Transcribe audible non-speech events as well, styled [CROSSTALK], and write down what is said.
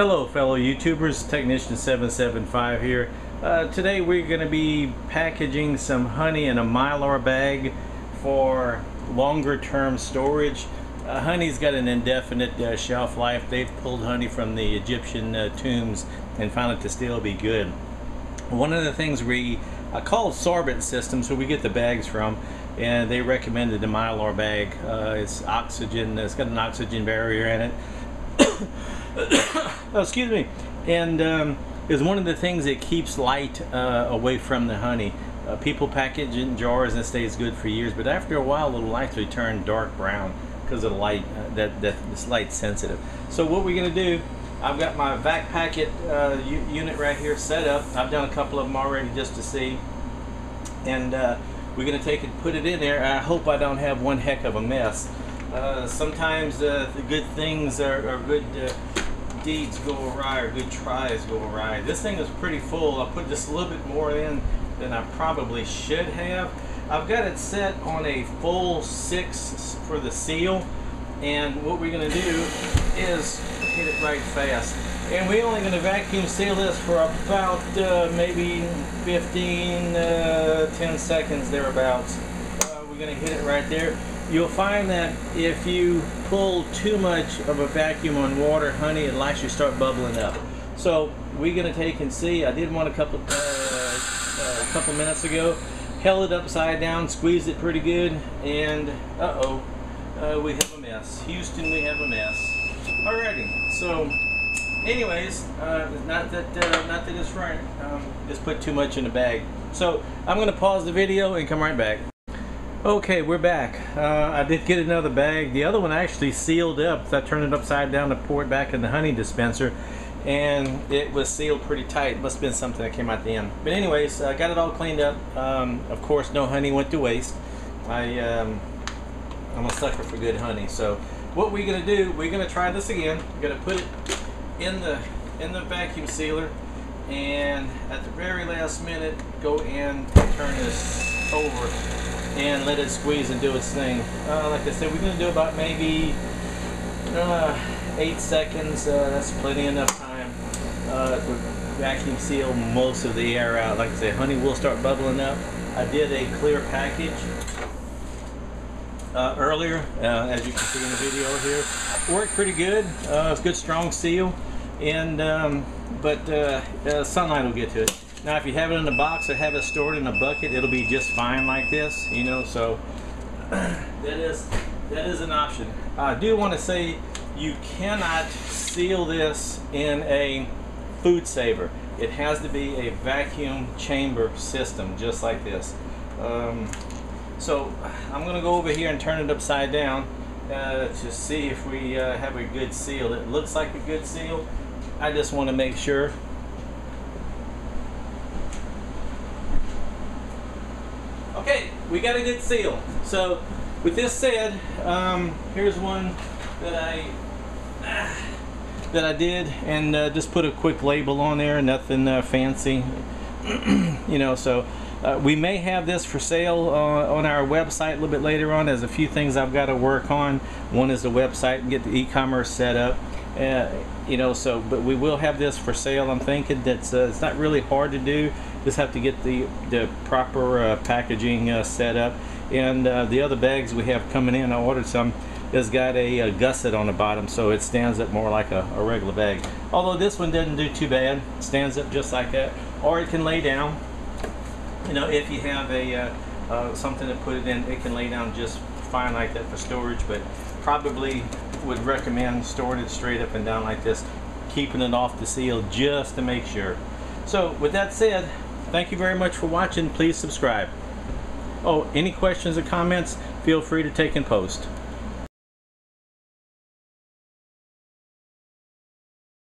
Hello fellow YouTubers, Technician775 here. Uh, today we're going to be packaging some honey in a Mylar bag for longer term storage. Uh, honey's got an indefinite uh, shelf life. They've pulled honey from the Egyptian uh, tombs and found it to still be good. One of the things we call sorbent systems, where we get the bags from, and they recommended the Mylar bag. Uh, it's oxygen, it's got an oxygen barrier in it. [COUGHS] oh, excuse me. And um, is one of the things that keeps light uh, away from the honey. Uh, people package it in jars and it stays good for years, but after a while, it'll actually turn dark brown because of the light. Uh, that that it's light sensitive. So what we're gonna do? I've got my vac packet uh, unit right here set up. I've done a couple of them already just to see, and uh, we're gonna take it, put it in there. I hope I don't have one heck of a mess. Uh, sometimes the good things are, are good deeds go awry or good tries go awry. This thing is pretty full. I put just a little bit more in than I probably should have. I've got it set on a full six for the seal and what we're going to do is hit it right fast. And we're only going to vacuum seal this for about uh, maybe 15, uh, 10 seconds thereabouts. Uh, we're going to hit it right there you'll find that if you pull too much of a vacuum on water, honey, it'll actually start bubbling up. So we're gonna take and see. I did one a couple uh, uh, a couple minutes ago. Held it upside down, squeezed it pretty good, and uh-oh, uh, we have a mess. Houston, we have a mess. Alrighty, so anyways, uh, not that uh, not that it's right. Um, just put too much in the bag. So I'm gonna pause the video and come right back. Okay, we're back. Uh, I did get another bag. The other one actually sealed up. So I turned it upside down to pour it back in the honey dispenser and it was sealed pretty tight. It must have been something that came out the end. But anyways, I got it all cleaned up. Um, of course, no honey went to waste. I, um, I'm a sucker for good honey. So what we're gonna do, we're gonna try this again. We're gonna put it in the in the vacuum sealer and at the very last minute go and turn this over and let it squeeze and do its thing. Uh, like I said, we're going to do about maybe uh, eight seconds. Uh, that's plenty enough time uh, to vacuum seal most of the air out. Like I said, honey will start bubbling up. I did a clear package uh, earlier, uh, as you can see in the video here. Worked pretty good. it's good strong seal, and um, but sunlight will get to it. Now if you have it in a box or have it stored in a bucket, it'll be just fine like this, you know, so [CLEARS THROAT] that is that is an option. I do want to say you cannot seal this in a food saver. It has to be a vacuum chamber system, just like this. Um, so I'm going to go over here and turn it upside down uh, to see if we uh, have a good seal. It looks like a good seal. I just want to make sure Okay, we got a good seal. So with this said, um, here's one that I that I did and uh, just put a quick label on there, nothing uh, fancy, [CLEARS THROAT] you know, so uh, we may have this for sale uh, on our website a little bit later on. There's a few things I've got to work on. One is the website and get the e-commerce set up. Uh, you know, so but we will have this for sale. I'm thinking that's uh, it's not really hard to do. Just have to get the the proper uh, packaging uh, set up. And the other bags we have coming in, I ordered some. It's got a, a, gusset on the bottom, so it stands up more like a, a regular bag. Although this one doesn't do too bad, stands up just like that, or it can lay down you know, if you have a uh, uh, something to put it in, it can lay down just fine like that for storage, but probably would recommend storing it straight up and down like this, keeping it off the seal just to make sure. So with that said, thank you very much for watching. Please subscribe. Oh, any questions or comments, feel free to take and post.